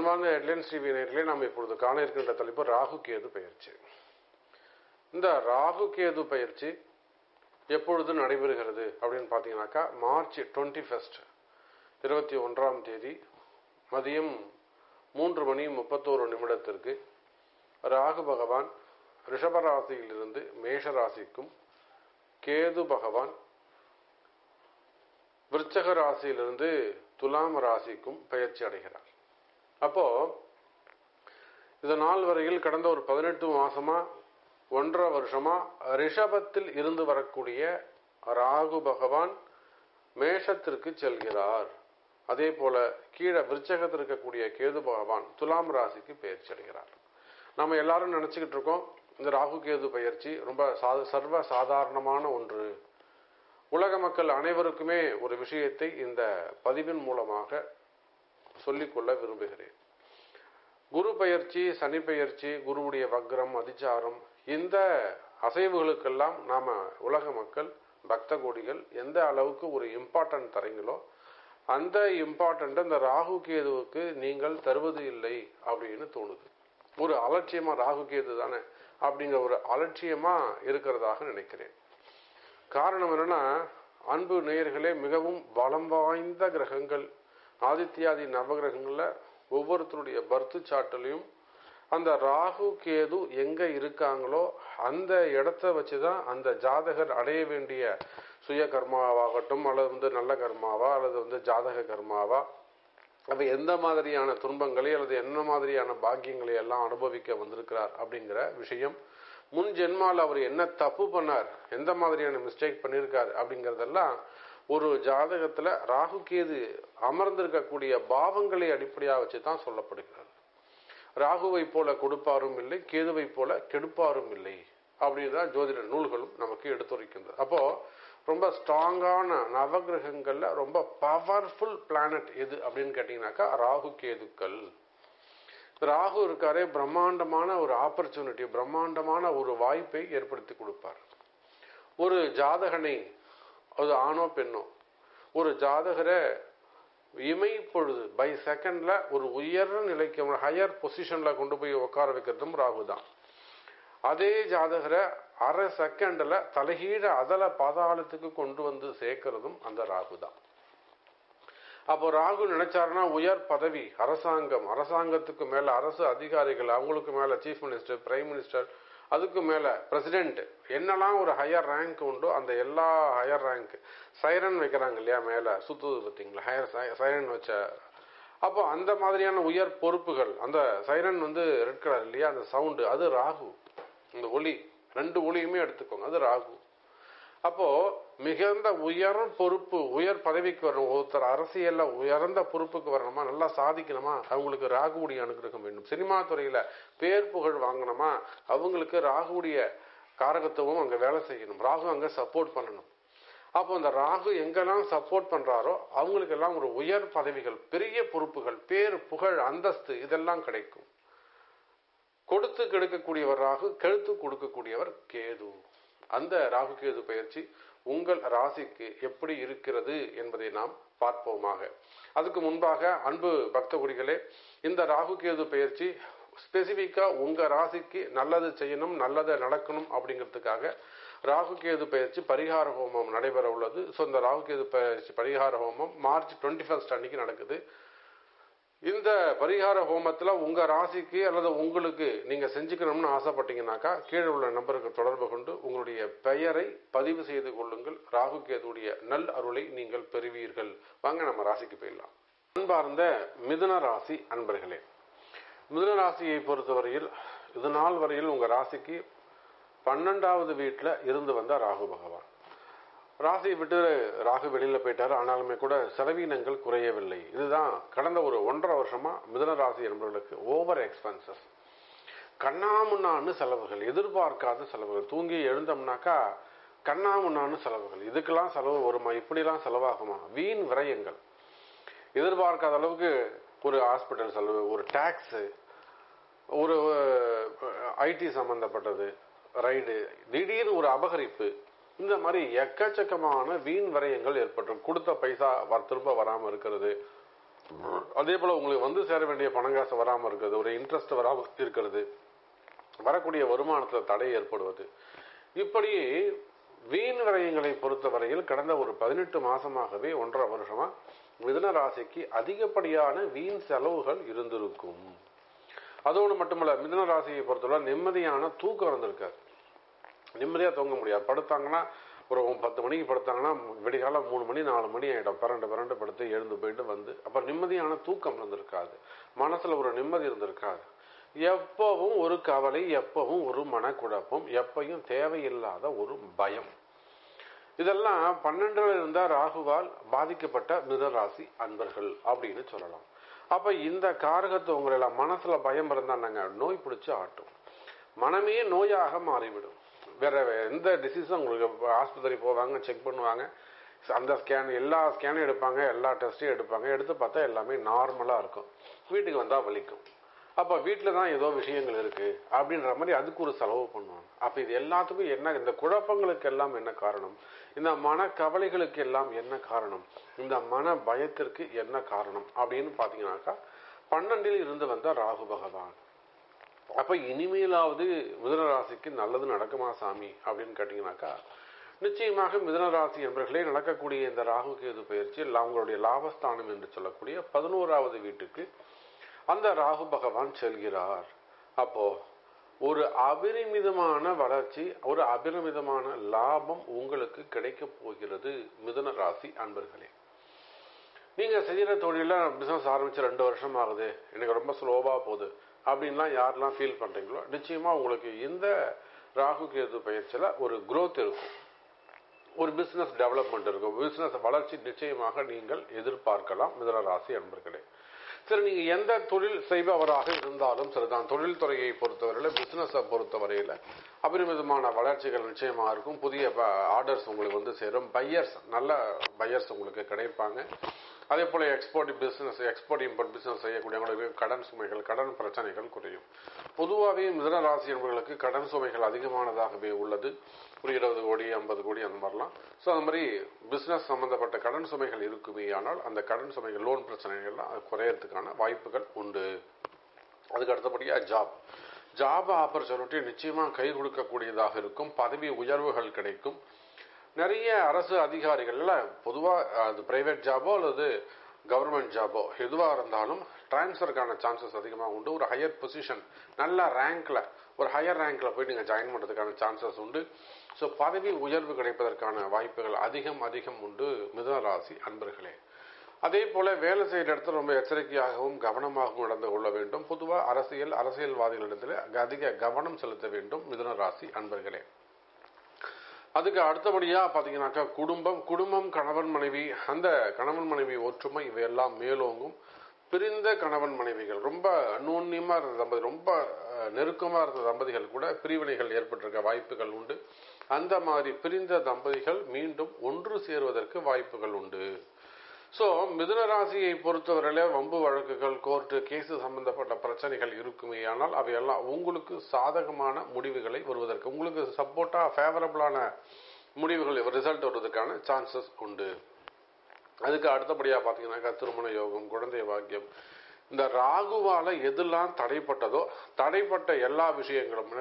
அன்பார்ந்த headlines TV நேர்களே நாம் இப்பொழுது காண இருக்கின்ற தலைப்பு ராகு கேது பயிற்சி. இந்த ராகு கேது பயிற்சி எப்பொழுது நடைபெறுகிறது அப்படின்னு பார்த்தீங்கன்னாக்கா மார்ச் டுவெண்ட்டி ஃபஸ்ட் இருபத்தி ஒன்றாம் தேதி மதியம் மூன்று மணி முப்பத்தோரு நிமிடத்திற்கு ராகு பகவான் ரிஷபராசியிலிருந்து மேஷ ராசிக்கும் கேது பகவான் விருச்சக ராசியிலிருந்து துலாம் ராசிக்கும் பயிற்சி அடைகிறார். அப்போ இந்த நாள் வரையில் கடந்த ஒரு பதினெட்டு மாசமா ஒன்றரை வருஷமா ரிஷபத்தில் இருந்து வரக்கூடிய ராகு பகவான் மேஷத்திற்கு செல்கிறார். அதே போல கீழே விருச்சகத்தில் இருக்கக்கூடிய கேது பகவான் துலாம் ராசிக்கு பயிற்சி அடைகிறார் நம்ம எல்லாரும் நினைச்சுக்கிட்டு இருக்கோம் இந்த ராகு கேது பயிற்சி ரொம்ப சா- சர்வ சாதாரணமான ஒன்று. உலக மக்கள் அனைவருக்குமே ஒரு விஷயத்தை இந்த பதிவின் மூலமாக சொல்லிக்கொள்ள விரும்புகிறேன். குரு பயிற்சி சனி பயிற்சி குருவுடைய வக்ரம் அதிச்சாரம் இந்த அசைவுகளுக்கெல்லாம் நாம உலக மக்கள் பக்த கோடிகள் எந்த அளவுக்கு ஒரு இம்பார்ட்டன்ட் தரீங்களோ அந்த இம்பார்ட்டண்ட்டை இந்த ராகு கேதுவுக்கு நீங்கள் தருவது இல்லை அப்படின்னு தோணுது. ஒரு அலட்சியமா ராகு கேது தானே அப்படிங்கிற ஒரு அலட்சியமா இருக்கிறதாக நினைக்கிறேன். காரணம் என்னன்னா அன்பு நேயர்களே மிகவும் பலம் வாய்ந்த கிரகங்கள் ஆதித்யாதி நவகிரகங்களில் ஒவ்வொருத்தருடைய பர்த்து சாட்டிலையும் அந்த ராகு கேது எங்கே இருக்காங்களோ அந்த இடத்த வச்சு தான் அந்த ஜாதகர் அடைய வேண்டிய சுய கர்மாவாகட்டும் அல்லது வந்து நல்ல கர்மாவா அல்லது வந்து ஜாதக கர்மாவா அப்போ எந்த மாதிரியான துன்பங்களை அல்லது என்ன மாதிரியான பாக்கியங்களை எல்லாம் அனுபவிக்க வந்திருக்கிறார் அப்படிங்கிற விஷயம். முன் ஜென்மால் அவர் என்ன தப்பு பண்ணார் எந்த மாதிரியான மிஸ்டேக் பண்ணியிருக்கார் அப்படிங்கிறதெல்லாம் ஒரு ஜாதகத்துல ராகு கேது அமர்ந்திருக்கக்கூடிய பாவங்களை அடிப்படையாக வச்சு தான் சொல்லப்படுகிறது. ராகுவை போல கொடுப்பாரும் இல்லை கேதுவை போல கெடுப்பாரும் இல்லை. அப்படின்னு தான் ஜோதிட நூல்களும் நமக்கு எடுத்துரைக்கின்றது. அப்போ ரொம்ப ஸ்ட்ராங்கான நவகிரகங்கள்ல ரொம்ப பவர்ஃபுல் பிளானட் எது அப்படின்னு கேட்டீங்கன்னாக்கா ராகு கேதுக்கள். ராகு இருக்காரே பிரம்மாண்டமான ஒரு ஆப்பர்ச்சுனிட்டி பிரம்மாண்டமான ஒரு வாய்ப்பை ஏற்படுத்தி கொடுப்பார். ஒரு ஜாதகனை அது ஆணோ பெண்ணோ. ஒரு ஜாதகரை இமை பொழுது பை செகண்ட்ல ஒரு உயர் நிலைக்கு ஹையர் பொசிஷன்ல கொண்டு போய் உட்கார வைக்கிறதும் ராகு தான். அதே ஜாதகரை அரை செகண்ட்ல தலைகீழ அதல பாதாளத்துக்கு கொண்டு வந்து சேர்க்கிறதும் அந்த ராகு தான். அப்போ ராகு நினைச்சாருன்னா உயர் பதவி அரசாங்கம் அரசாங்கத்துக்கு மேல அரசு அதிகாரிகள் அவங்களுக்கு மேல சீஃப் மினிஸ்டர் பிரைம் மினிஸ்டர் அதுக்கு மேலே பிரசிடென்ட் என்னெல்லாம் ஒரு ஹையர் ரேங்க் உண்டோ அந்த எல்லா ஹையர் ரேங்க் சைரன் வைக்கிறாங்க இல்லையா மேலே சுத்துது பார்த்தீங்களா? ஹையர் சைரன் வச்ச அப்போ அந்த மாதிரியான உயர் பொறுப்புகள் அந்த சைரன் வந்து ரெட் கலர் இல்லையா? அந்த சவுண்டு அது ராகு. இந்த ஒளி ரெண்டு ஒளியுமே எடுத்துக்கோங்க அது ராகு. அப்போது மிகுந்த உயர் பொறுப்பு உயர் பதவிக்கு வரணும். ஒருத்தர் அரசியல்ல உயர்ந்த பொறுப்புக்கு வரணுமா? நல்லா சாதிக்கணுமா? அவங்களுக்கு ராகுவுடைய அனுகிரகம் வேண்டும். சினிமா துறையில பேர் புகழ் வாங்கணுமா? அவங்களுக்கு ராகுவுடைய காரகத்துவம் அங்க வேலை செய்யணும். ராகு அங்க சப்போர்ட் பண்ணணும். அப்போ அந்த ராகு எங்கெல்லாம் சப்போர்ட் பண்றாரோ அவங்களுக்கு எல்லாம் ஒரு உயர் பதவிகள் பெரிய பொறுப்புகள் பேர் புகழ் அந்தஸ்து இதெல்லாம் கிடைக்கும். கொடுத்து கெடுக்கக்கூடியவர் ராகு கெழுத்து கொடுக்கக்கூடியவர் கேது. அந்த ராகு கேது பயிற்சி உங்கள் ராசிக்கு எப்படி இருக்கிறது என்பதை நாம் பார்ப்போமாக. அதுக்கு முன்பாக அன்பு பக்த குடிகளே இந்த ராகு கேது பயிற்சி ஸ்பெசிஃபிக்காக உங்க ராசிக்கு நல்லது செய்யணும் நல்லதை நடக்கணும் அப்படிங்கிறதுக்காக ராகு கேது பயிற்சி பரிகார ஹோமம் நடைபெற உள்ளது ஸோ இந்த ராகு கேது பயிற்சி பரிகார ஹோமம் மார்ச் டுவெண்ட்டி ஃபர்ஸ்ட் அன்னைக்கு நடக்குது. இந்த பரிகார ஹோமத்தில் உங்க ராசிக்கு அல்லது உங்களுக்கு நீங்க செஞ்சுக்கணும்னு ஆசைப்பட்டீங்கன்னாக்கா கீழே உள்ள நம்பருக்கு தொடர்பு கொண்டு உங்களுடைய பெயரை பதிவு செய்து கொள்ளுங்கள். ராகு கேதுடைய நல் அருளை நீங்கள் பெறுவீர்கள். வாங்க நம்ம ராசிக்கு போயிடலாம். அன்பார்ந்த மிதுன ராசி அன்பர்களே மிதுன ராசியை பொறுத்தவரையில் இது நாள் வரையில் உங்க ராசிக்கு பன்னெண்டாவது வீட்டில் இருந்து வந்த ராகு பகவான். ராசியை விட்டு ராகு வெளியில போயிட்டாரு. ஆனாலுமே கூட செலவீனங்கள் குறையவில்லை. இதுதான் கடந்த ஒரு ஒன்றரை வருஷமா மிதன ராசி என்பவர்களுக்கு ஓவர் எக்ஸ்பென்சஸ் கண்ணாமுண்ணான்னு செலவுகள் எதிர்பார்க்காத செலவுகள். தூங்கி எழுந்தோம்னாக்கா கண்ணாமுண்ணான்னு செலவுகள். இதுக்கெல்லாம் செலவு வருமா? இப்படிலாம் செலவாகுமா? வீண் விரயங்கள். எதிர்பார்க்காத அளவுக்கு ஒரு ஹாஸ்பிட்டல் செலவு ஒரு டேக்ஸு ஒரு ஐடி சம்பந்தப்பட்டது ரைடு திடீர்னு ஒரு அபகரிப்பு. இந்த மாதிரி எக்கச்சக்கமான வீண் வரையங்கள் ஏற்பட்டுரும். கொடுத்த பைசா திரும்ப வராமல் இருக்கிறது. அதே போல உங்களுக்கு வந்து சேர வேண்டிய பணங்காசு வராமல் இருக்கிறது. ஒரு இன்ட்ரெஸ்ட் வராம இருக்கிறது. வரக்கூடிய வருமானத்தில் தடை ஏற்படுவது. இப்படி வீண் விரயங்களை பொறுத்தவரையில் கடந்த ஒரு பதினெட்டு மாசமாகவே ஒன்றரை வருஷமா மிதுன ராசிக்கு அதிகப்படியான வீண் செலவுகள் இருந்திருக்கும். அதோடு மட்டுமல்ல மிதுன ராசியை பொறுத்தவரை நிம்மதியான தூக்கம் இருந்திருக்காது. நிம்மதியாக தூங்க முடியாது. படுத்தாங்கன்னா ஒரு பத்து மணிக்கு படுத்தாங்கன்னா விடிகாலம் மூணு மணி நாலு மணி ஆகிடும் பரண்டு பரண்டு படுத்து எழுந்து போயிட்டு வந்து அப்போ நிம்மதியான தூக்கம் இருந்திருக்காது. மனசில் ஒரு நிம்மதி இருந்திருக்காது. எப்பவும் ஒரு கவலை எப்பவும் ஒரு மனக்குழப்பம் எப்பையும் தேவையில்லாத ஒரு பயம். இதெல்லாம் பன்னெண்டுல இருந்தா ராகுவால் பாதிக்கப்பட்ட மிதராசி அன்பர்கள் அப்படின்னு சொல்லலாம். அப்ப இந்த காரகத்தை உங்களை மனசுல பயம் இருந்தாங்க நோய் பிடிச்சு ஆட்டும். மனமே நோயாக மாறிவிடும். வேற எந்த டிசீஸும் உங்களுக்கு ஆஸ்பத்திரி போவாங்க செக் பண்ணுவாங்க. அந்த ஸ்கேன் எல்லா ஸ்கேனும் எடுப்பாங்க எல்லா டெஸ்ட்டையும் எடுப்பாங்க. எடுத்து பார்த்தா எல்லாமே நார்மலாக இருக்கும். வீட்டுக்கு வந்தால் வலிக்கும். அப்போ வீட்டில் தான் ஏதோ விஷயங்கள் இருக்குது அப்படின்ற மாதிரி அதுக்கு ஒரு செலவு பண்ணுவாங்க. அப்போ இது எல்லாத்துக்கும் என்ன இந்த குழப்பங்களுக்கு எல்லாம் என்ன காரணம்? இந்த மன கவலைகளுக்கு எல்லாம் என்ன காரணம்? இந்த மன பயத்திற்கு என்ன காரணம்? அப்படின்னு பார்த்தீங்கன்னாக்கா பன்னெண்டில் இருந்து வந்த ராகு பகவான். அப்போ இனிமேலாவது மிதுன ராசிக்கு நல்லது நடக்குமா சாமி? அப்படின்னு கேட்டீங்கன்னாக்கா நிச்சயமாக மிதுன ராசி என்பர்களே நடக்கக்கூடிய இந்த ராகு கேது பயிற்சி அவங்களுடைய லாபஸ்தானம் என்று சொல்லக்கூடிய பதினோராவது வீட்டுக்கு அந்த ராகு பகவான் செல்கிறார். அப்போ ஒரு அபரிமிதமான வளர்ச்சி ஒரு அபரிமிதமான லாபம் உங்களுக்கு கிடைக்க போகிறது மிதுன ராசி அன்பர்களே. நீங்க செய்யற தொழில பிசினஸ் ஆரம்பிச்சு ரெண்டு வருஷம் ஆகுது. எனக்கு ரொம்ப ஸ்லோவா போகுது. அப்படின்லாம் யாரெல்லாம் ஃபீல் பண்றீங்களோ நிச்சயமா உங்களுக்கு இந்த ராகு கேது பயிற்சியில ஒரு குரோத் இருக்கும். ஒரு பிசினஸ் டெவலப்மெண்ட் இருக்கும். பிசினஸ் வளர்ச்சி நிச்சயமாக நீங்கள் எதிர்பார்க்கலாம். மிதன ராசி அன்பர்களே. சரி நீங்க எந்த தொழில் செய்பவராக இருந்தாலும் சரிதான். தொழில் துறையை பொறுத்தவரையில பிசினஸை பொறுத்தவரையில அபரிமிதமான வளர்ச்சிகள் நிச்சயமாக இருக்கும். புதிய ஆர்டர்ஸ் உங்களுக்கு வந்து சேரும். பையர்ஸ் நல்ல பையர்ஸ் உங்களுக்கு கிடைப்பாங்க. அதே போல export business export import business செய்யக்கூடியவங்களுக்கு கடன் சுமைகள் கடன் பிரச்சனைகள் குறையும். பொதுவாகவே மிதனராசி என்பவர்களுக்கு கடன் சுமைகள் அதிகமானதாகவே உள்ளது. ஒரு இருபது கோடி ஐம்பது கோடி அந்த மாதிரிலாம். ஸோ அந்த மாதிரி பிஸ்னஸ் சம்பந்தப்பட்ட கடன் சுமைகள் இருக்குமே ஆனால் அந்த கடன் சுமைகள் லோன் பிரச்சனைகள்லாம் குறையறதுக்கான வாய்ப்புகள் உண்டு. அதுக்கு அடுத்தபடியாக ஜாப் ஜாப் ஆப்பர்ச்சுனிட்டி நிச்சயமாக கை கொடுக்கக்கூடியதாக இருக்கும். பதவி உயர்வுகள் கிடைக்கும். நிறைய அரசு அதிகாரிகள்ல பொதுவாக அது பிரைவேட் ஜாபோ அல்லது கவர்மெண்ட் ஜாபோ எதுவாக இருந்தாலும் டிரான்ஸ்ஃபருக்கான சான்சஸ் அதிகமாக உண்டு. ஒரு ஹையர் பொசிஷன் நல்ல ரேங்க்ல ஒரு ஹையர் ரேங்க்ல போய் நீங்கள் ஜாயின் பண்ணுறதுக்கான சான்சஸ் உண்டு. ஸோ பதவி உயர்வு கிடைப்பதற்கான வாய்ப்புகள் அதிகம் அதிகம் உண்டு மிதுன ராசி அன்பர்களே. அதே போல வேலை செய்கிற இடத்துல ரொம்ப எச்சரிக்கையாகவும் கவனமாகவும் நடந்து கொள்ள வேண்டும். பொதுவாக அரசியல் அரசியல்வாதிகளிடத்தில் அதிக கவனம் செலுத்த வேண்டும் மிதுன ராசி அன்பர்களே. அதுக்கு அடுத்தபடியாக பார்த்தீங்கன்னாக்கா குடும்பம் குடும்பம் கணவன் மனைவி அந்த கணவன் மனைவி ஒற்றுமை இவையெல்லாம் மேலோங்கும். பிரிந்த கணவன் மனைவிகள் ரொம்ப அந்யோன்யமா இருந்த தம்பதி ரொம்ப நெருக்கமாக இருந்த தம்பதிகள் கூட பிரிவினைகள் ஏற்பட்டிருக்க வாய்ப்புகள் உண்டு. அந்த மாதிரி பிரிந்த தம்பதிகள் மீண்டும் ஒன்று சேருவதற்கு வாய்ப்புகள் உண்டு. ஸோ மிதுன ராசியை பொறுத்தவரையில வம்பு வழக்குகள் கோர்ட்டு கேஸு சம்பந்தப்பட்ட பிரச்சனைகள் இருக்குமே ஆனால் அவையெல்லாம் உங்களுக்கு சாதகமான முடிவுகளை வருவதற்கு உங்களுக்கு சப்போர்ட்டாக ஃபேவரபிளான முடிவுகள் ரிசல்ட் வருவதற்கான சான்சஸ் உண்டு. அதுக்கு அடுத்தபடியாக பார்த்தீங்கன்னாக்கா திருமண யோகம் குழந்தை பாக்கியம் இந்த ராகுவால எதெல்லாம் தடைப்பட்டதோ தடைப்பட்ட எல்லா விஷயங்களும்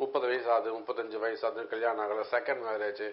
முப்பது வயசு ஆகுது முப்பத்தஞ்சு வயசு ஆகுது கல்யாணம் ஆகலை செகண்ட் மேரேஜ்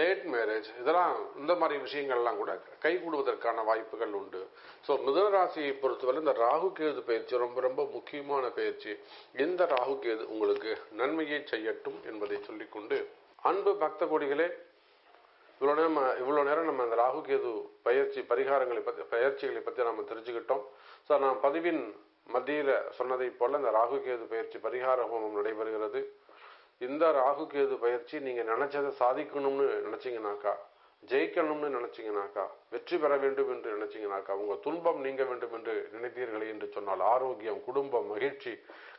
லேட் மேரேஜ் இதெல்லாம் இந்த மாதிரி விஷயங்கள்லாம் கூட கை கூடுவதற்கான வாய்ப்புகள் உண்டு. ஸோ மிதனராசியை பொறுத்தவரை இந்த ராகு கேது பயிற்சி ரொம்ப ரொம்ப முக்கியமான பயிற்சி. எந்த ராகு கேது உங்களுக்கு நன்மையை செய்யட்டும் என்பதை சொல்லிக்கொண்டு அன்பு பக்த கொடிகளே இவ்வளோ நேரம் இவ்வளோ நேரம் நம்ம அந்த ராகு கேது பயிற்சி பரிகாரங்களை பற்றி பயிற்சிகளை பற்றி நம்ம தெரிஞ்சுக்கிட்டோம். ஸோ நான் பதிவின் மத்தியில் சொன்னதை போல் இந்த ராகு கேது பயிற்சி பரிகார ஹோமம் நடைபெறுகிறது. இந்த ராகு கேது பயிற்சி நீங்கள் நினச்சதை சாதிக்கணும்னு நினச்சிங்கனாக்கா ஜெயிக்கணும்னு நினச்சிங்கனாக்கா வெற்றி பெற வேண்டும் என்று நினச்சிங்கனாக்கா உங்கள் துன்பம் நீங்க வேண்டும் என்று நினைத்தீர்களே என்று சொன்னால் ஆரோக்கியம் குடும்பம் மகிழ்ச்சி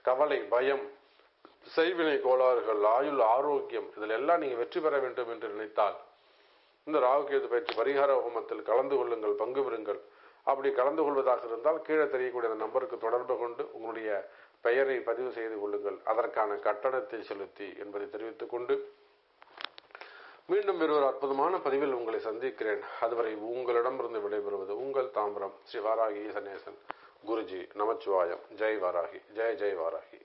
கவலை பயம் செய்வினை கோளாறுகள் ஆயுள் ஆரோக்கியம் இதில் எல்லாம் நீங்கள் வெற்றி பெற வேண்டும் என்று நினைத்தால் இந்த ராகுகேது பயிற்சி பரிகார ஹோமத்தில் கலந்து கொள்ளுங்கள் பங்கு பெறுங்கள். அப்படி கலந்து கொள்வதாக இருந்தால் கீழே தெரியக்கூடிய அந்த நம்பருக்கு தொடர்பு கொண்டு உங்களுடைய பெயரை பதிவு செய்து கொள்ளுங்கள். அதற்கான கட்டணத்தை செலுத்தி என்பதை தெரிவித்துக் கொண்டு மீண்டும் வேறு ஒரு அற்புதமான பதிவில் உங்களை சந்திக்கிறேன். அதுவரை உங்களிடமிருந்து விடைபெறுவது உங்கள் தாம்பரம் ஸ்ரீ வாராகி சனேசன். குருஜி நமச்சிவாயம். ஜெய் வாராகி. ஜெய் ஜெய் வாராகி.